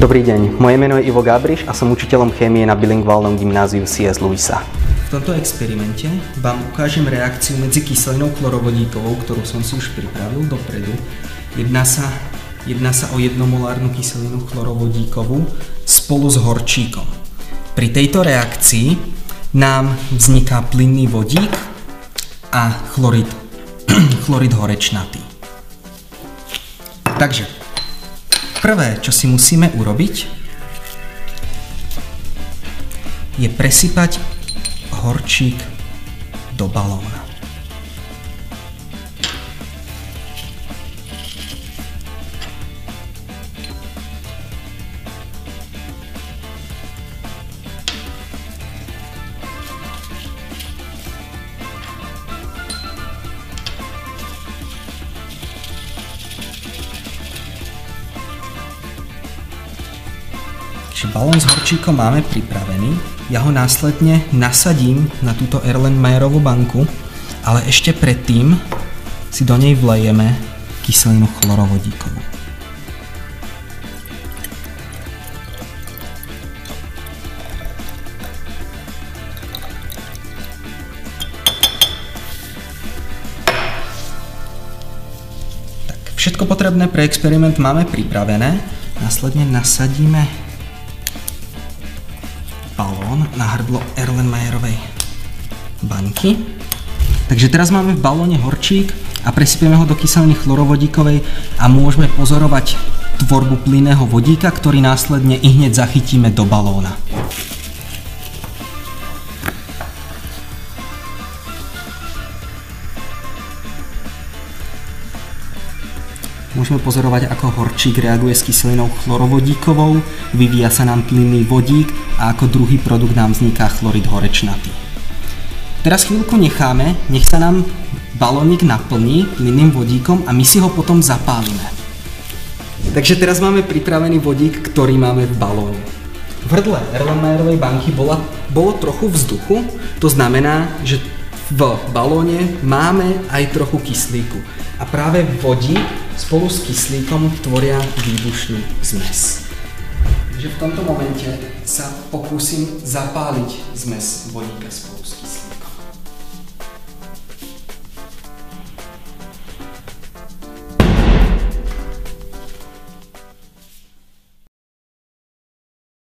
Dobrý deň, moje meno je Ivo Gabriš a som učiteľom chémie na bilingválnom gymnáziu C.S. Lewisa. V tomto experimente vám ukážem reakciu medzi kyselinou chlorovodíkovou, ktorú som si už pripravil dopredu. Jedná sa, jedná sa o jednomolárnu kyselinu chlorovodíkovú spolu s horčíkom. Pri tejto reakcii nám vzniká plynný vodík a chlorid, chlorid horečnatý. Takže, prvé, čo si musíme urobiť, je presypať horčík do balóna. Čiže balón s horčíkom máme pripravený. Ja ho následne nasadím na túto Erlenmeyerovú banku, ale ešte predtým si do nej vlejeme kyselinu chlorovodíkovú. Všetko potrebné pre experiment máme pripravené. Následne nasadíme balón na hrdlo Erlenmeyerovej banky. Takže teraz máme v balóne horčík a presypieme ho do kyseliny chlorovodíkovej a môžeme pozorovať tvorbu plynného vodíka, ktorý následne i hneď zachytíme do balóna. Môžeme pozorovať, ako horčík reaguje s kyselinou chlorovodíkovou, vyvíja sa nám plynný vodík a ako druhý produkt nám vzniká chlorid horečnatý. Teraz chvíľku necháme, nech sa nám balónik naplní plynným vodíkom a my si ho potom zapálime. Takže teraz máme pripravený vodík, ktorý máme v balóne. V hrdle Erlenmeyerovej banky bola, bolo trochu vzduchu, to znamená, že v balóne máme aj trochu kyslíku. A práve vodík spolu s kyslíkom tvoria výbušnú zmes. Takže v tomto momente sa pokúsim zapáliť zmes vodíka spolu.